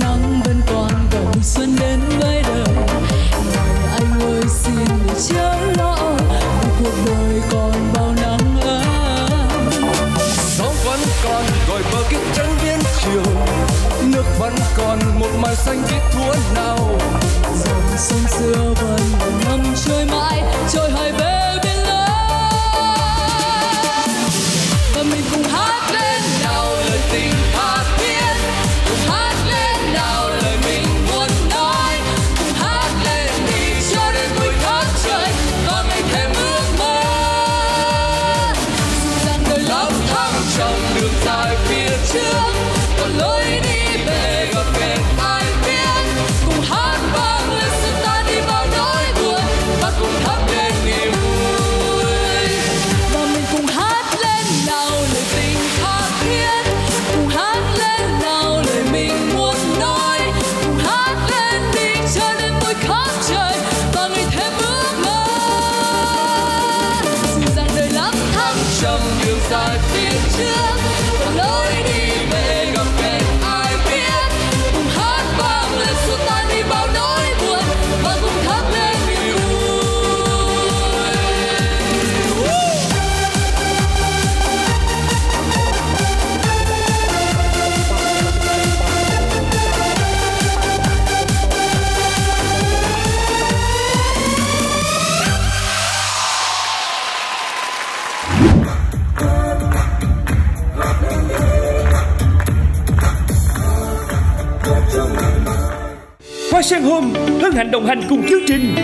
nắng vẫn còn đầu xuân đến với đời. Ngày anh ơi, xin người chớ lo. Cuộc đời còn bao nắng ấm. Sóng vẫn còn gọi bờ kính trấn biên chiều. Nước vẫn còn, một màn xanh biết thua nào. Dài phía trước. Còn lối đi về gặp kẹt ai biết cùng hát vang lên xua ta đi bao nỗi buồn. Và cùng thắp lên niềm vui. Và mình cùng hát lên nào lời tình tha thiết. Cùng hát lên nào lời mình muốn nói. Cùng hát lên đi cho đến mỗi khắp trời. Và ngày thêm ước mơ. Dù rằng đời lắm thăng trầm đường dài phía trước. Hoa Sen Home hân hạnh đồng hành cùng chương trình.